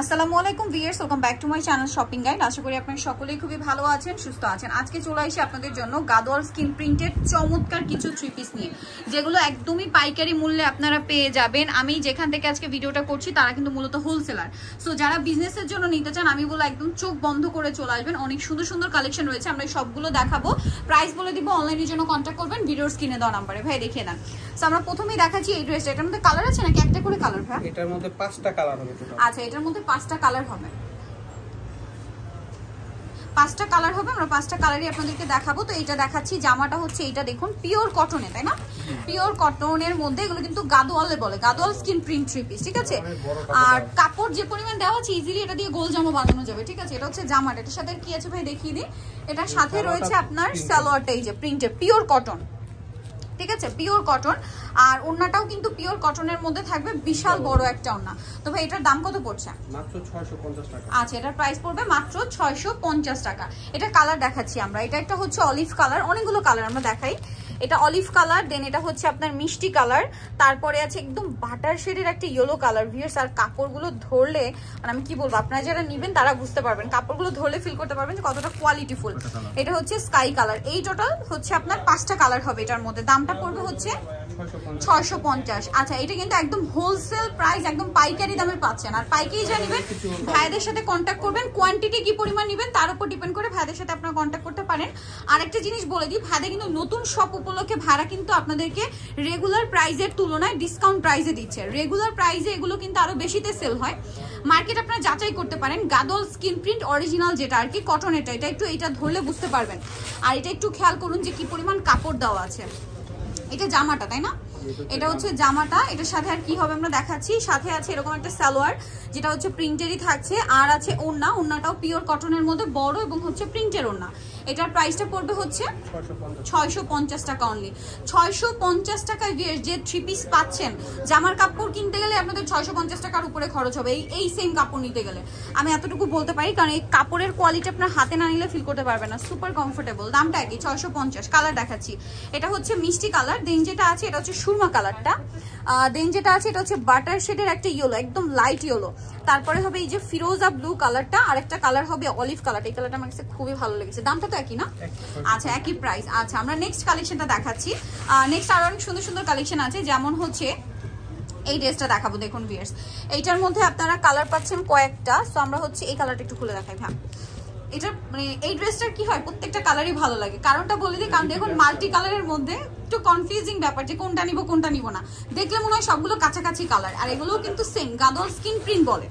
আসসালামু আলাইকুম viewers welcome back to my channel shopping guide. আশা করি আপনারা সকলেই খুবই ভালো আছেন সুস্থ আছেন। আজকে চলে আসি আপনাদের জন্য গাদোয়াল স্কিন প্রিন্টেড চমৎকার কিছু থ্রি পিস নিয়ে যেগুলো একদমই পাইকারি মূল্যে আপনারা পেয়ে যাবেন। আমি যেখান থেকে আজকে ভিডিওটা করছি তারা কিন্তু মূলত হোলসেলার সো যারা বিজনেসের জন্য নিতে চান আমি বলে একদম চোখ বন্ধ করে চলে আসবেন। অনেক সুন্দর সুন্দর কালেকশন রয়েছে আমরা সবগুলো দেখাবো। প্রাইস বলে দিব অনলাইনের জন্য কন্ট্যাক্ট করবেন ভিডিওর স্ক্রিনে দেওয়া নাম্বারে ভাই দেখিয়ে দেন। সো আমরা প্রথমেই দেখাচ্ছি এই ড্রেসটা এটার মধ্যে কালার আছে নাকি? একটা করে কালার ভাই? এটার মধ্যে পাঁচটা কালার হবে আচ্ছা এটার মধ্যে পাঁচটা কালার হবে। পাঁচটা কালার হবে আমরা পাঁচটা কালারই আপনাদেরকে দেখাবো। তো এইটা দেখাচ্ছি জামাটা হচ্ছে এইটা দেখুন পিওর কটনে তাই না? পিওর কটনের মধ্যে এগুলো কিন্তু গাদোয়ালে বলে Gadwal skin print three piece ঠিক আছে? আর কাপড় যে পরিমাণ দেওয়া আছে ইজিলি এটা দিয়ে গোল জামা বানানো যাবে ঠিক আছে? এটা হচ্ছে জামাটা এটার সাথে কি আছে ভাই? দেখিয়ে দিই। এটার সাথে রয়েছে আপনার সালোয়ারটা এই যে প্রিন্টের পিওর কটন ঠিক আছে? পিওর কটন আর ওড়নাটাও কিন্তু পিওর কটনের মধ্যে থাকবে বিশাল বড় একটা ওড়না তো ভাই এটার দাম কত পড়ছে? মাত্র 650 টাকা। আচ্ছা এটার প্রাইস পড়বে মাত্র ছয়শো পঞ্চাশ টাকা। এটা কালার দেখাচ্ছি আমরা। এটা একটা হচ্ছে অলিভ কালার অনেকগুলো কালার আমরা দেখাই। এটা অলিভ কালার দেন এটা হচ্ছে আপনার মিষ্টি কালার তারপরে আছে একদম বাটার শেডের একটা ইয়েলো কালার ভিয়ার্স আর কাপড়গুলো ধরলে মানে আমি কি বলব আপনারা যারা নিবেন তারা বুঝতে পারবেন কাপড়গুলো ধরলে ফিল করতে পারবেন যে কতটা কোয়ালিটিফুল এটা হচ্ছে স্কাই কালার এই টোটাল হচ্ছে আপনার পাঁচটা কালার হবে এটার মধ্যে দামটা পড়বে হচ্ছে 650 ছয়শো পঞ্চাশ। আচ্ছা এটা কিন্তু একদম হোলসেল প্রাইস একদম পাইকারি দামে পাচ্ছেন। আর পাইকারি যা নেবেন ভাইদের সাথে কন্ট্যাক্ট করবেন কোয়ান্টিটি কি পরিমাণ নেবেন তার উপর ডিপেন্ড করে ভাইদের সাথে আপনারা কন্ট্যাক্ট করতে পারেন। আর একটা জিনিস বলে দিই ভাইদের কিন্তু নতুন শপ উপলক্ষে ভাড়া কিন্তু আপনাদেরকে রেগুলার প্রাইসের তুলনায় ডিসকাউন্ট প্রাইসে দিচ্ছে। রেগুলার প্রাইসে এগুলো কিন্তু আরও বেশিতে সেল হয়। মার্কেট আপনারা যাচাই করতে পারেন গাদল স্কিন প্রিন্ট অরিজিনাল যেটা আর কি কটন এটা এটা একটু এটা ধরলে বুঝতে পারবেন। আর এটা একটু খেয়াল করুন যে কি পরিমাণ কাপড় দেওয়া আছে। এটা জামাটা, তাই না? এটা হচ্ছে জামাটা। এটার সাথে আর কি হবে আমরা দেখাচ্ছি। সাথে আছে এরকম একটা সালোয়ার, যেটা হচ্ছে প্রিন্টেরই থাকছে। আর আছে ওড়না। ওড়নাটাও পিওর কটনের মধ্যে, বড় এবং হচ্ছে প্রিন্টের ওড়না। এটার প্রাইসটা পড়বে হচ্ছে ছয়শো পঞ্চাশ টাকা অনলি ছয়শো পঞ্চাশ টাকায় যে থ্রি পিস পাচ্ছেন, জামার কাপড় কিনতে গেলে আপনাদের ছয়শো পঞ্চাশ টাকার উপরে খরচ হবে, এই এই সেম কাপড় নিতে গেলে। আমি এতটুকু বলতে পারি, কারণ এই কাপড়ের কোয়ালিটি আপনার হাতে না নিলে ফিল করতে পারবেন না। সুপার কমফোর্টেবল দামটা একই, ছয়শো পঞ্চাশ। কালার দেখাচ্ছি। এটা হচ্ছে মিষ্টি কালার দেন যেটা আছে, এটা হচ্ছে সুরমা কালারটা দেন যেটা আছে, এটা হচ্ছে বাটার শেডের একটা ইয়েলো একদম লাইট ইয়েলো তারপরে হবে এই যে ফিরোজা ব্লু কালারটা আর একটা কালার হবে অলিভ কালারটা এই কালারটা আমার কাছে খুবই ভালো লেগেছে। দামটা তো একই না? আচ্ছা একই প্রাইস আচ্ছা আমরা নেক্সট কালেকশনটা দেখাচ্ছি। নেক্সট আরও অনেক সুন্দর সুন্দর কালেকশন আছে। যেমন হচ্ছে এই ড্রেসটা দেখাবো দেখুন ভিয়ার্স এইটার মধ্যে আপনারা কালার পাচ্ছেন কয়েকটা। সো আমরা হচ্ছে এই কালারটা একটু খুলে দেখাই হ্যাঁ এটা মানে এই ড্রেসটার কি হয়? প্রত্যেকটা কালারই ভালো লাগে। কারণটা বলে দিই কারণ দেখুন মাল্টি কালারের মধ্যে একটু কনফিউজিং ব্যাপার যে কোনটা নিব কোনটা নিব না। দেখলে মনে হয় সবগুলো কাছাকাছি কালার আর এগুলোও কিন্তু সেম গাদল স্কিন প্রিন্ট বলে।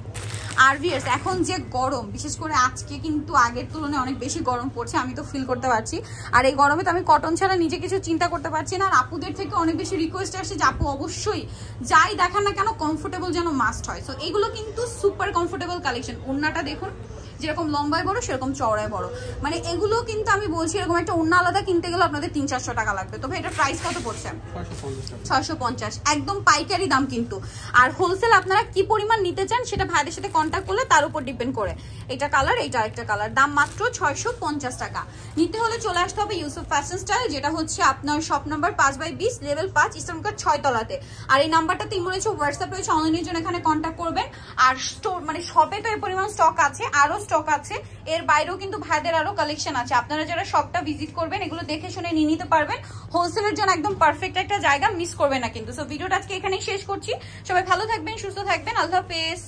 আর ভিয়ার্স এখন যে গরম, বিশেষ করে আজকে কিন্তু আগের তুলনায় অনেক বেশি গরম পড়ছে, আমি তো ফিল করতে পারছি। আর এই গরমে তো আমি কটন ছাড়া নিজে কিছু চিন্তা করতে পারছি না, আর আপুদের থেকে অনেক বেশি রিকোয়েস্ট আসছে যে, আপু, অবশ্যই যাই দেখান না কেন কমফোর্টেবল যেন মাস্ট হয়। সো এগুলো কিন্তু সুপার কমফোর্টেবল কালেকশন ওড়নাটা দেখুন যেরকম লম্বায় বড় সেরকম চওড়ায় বড়। মানে এগুলো কিন্তু আমি বলছি এরকম একটা অন্য আলাদা কিনতে গেলে আপনাদের তিন চারশো টাকা লাগবে। তবে এটা প্রাইস কত পড়ছে? ছয়শো পঞ্চাশ একদম পাইকারি দাম কিন্তু। আর হোলসেল আপনারা কি পরিমাণ নিতে চান সেটা ভাইদের সাথে কন্ট্যাক্ট করলে তার উপর ডিপেন্ড করে। এটা কালার এটা একটা কালার দাম মাত্র ছয়শো পঞ্চাশ টাকা। নিতে হলে চলে আসতে হবে ইউসুফ ফ্যাশন স্টাইল যেটা হচ্ছে আপনার শপ নাম্বার পাঁচ বাই বিশ লেভেল পাঁচ ইসলামকার ছয় তলাতে আর এই নাম্বারটা তিন রয়েছে হোয়াটসঅ্যাপ রয়েছে অনলাইনের জন্য এখানে কন্ট্যাক্ট করবেন। আর স্টোর মানে শপে তো এই পরিমাণ স্টক আছে আরও স্টক আছে। এর বাইরেও কিন্তু ভাইদের আরও কালেকশন আছে। আপনারা যারা শপটা ভিজিট করবেন, এগুলো দেখে শুনে নিয়ে নিতে পারবেন। হোলসেলের জন্য একদম পারফেক্ট একটা জায়গা মিস করবে না কিন্তু। সো ভিডিওটা আজকে এখানেই শেষ করছি। সবাই ভালো থাকবেন, সুস্থ থাকবেন। আল্লাহ হাফেজ।